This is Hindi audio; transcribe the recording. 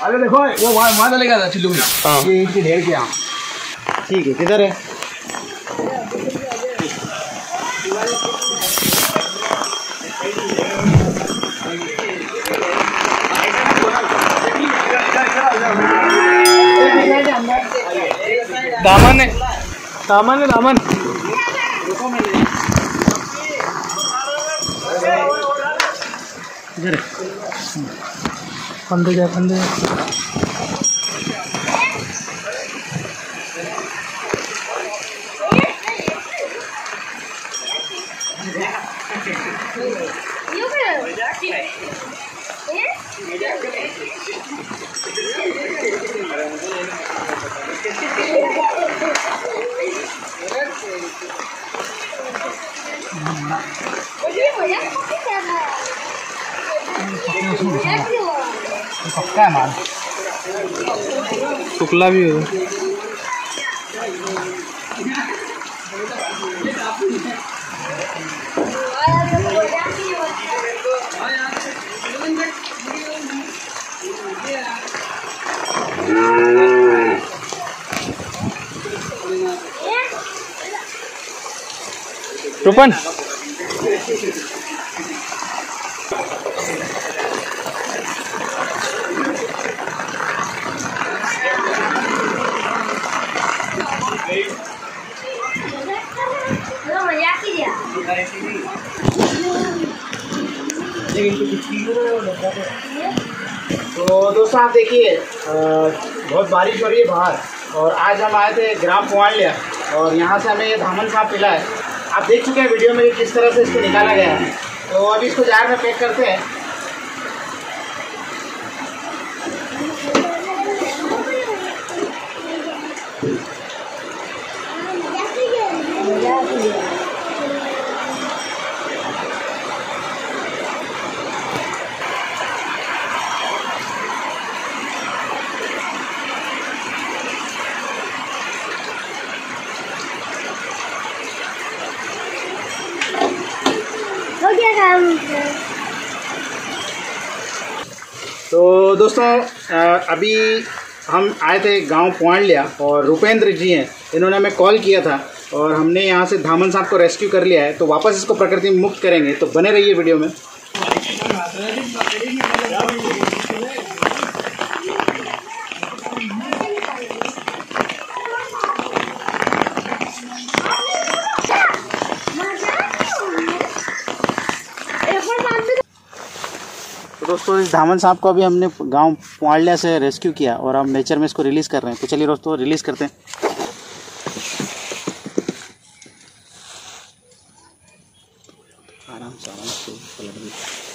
अरे देखो वो वहाँ वहाँ चलेगा था चिल्लू में हाँ। ये इनके ढेर के यहाँ ठीक है किधर है दामन है। दामन है दामन। इधर फंदे जा फंदे जा। पक्का है माल शुक्ला भी होगा रूपन No, Ya. तो दोस्तों आप देखिए बहुत बारिश हो रही है बाहर और आज हम आए थे ग्राम पुआलिया, और यहाँ से हमें ये धामन सांप पिला है। आप देख चुके हैं वीडियो में किस तरह से इसको निकाला गया है। तो अभी इसको जार में पैक करते हैं। हो गया काम तो दोस्तों अभी हम आए थे गाँव पुआलिया और रुपेंद्र जी हैं। इन्होंने हमें कॉल किया था और हमने यहाँ से धामन साहब को रेस्क्यू कर लिया है। तो वापस इसको प्रकृति में मुक्त करेंगे। तो बने रहिए वीडियो में। दोस्तों, इस धामन सांप को अभी हमने गाँव पुआलिया से रेस्क्यू किया और हम नेचर में इसको रिलीज़ कर रहे हैं। तो चलिए दोस्तों रिलीज़ करते हैं। आराम से आराम से, पलट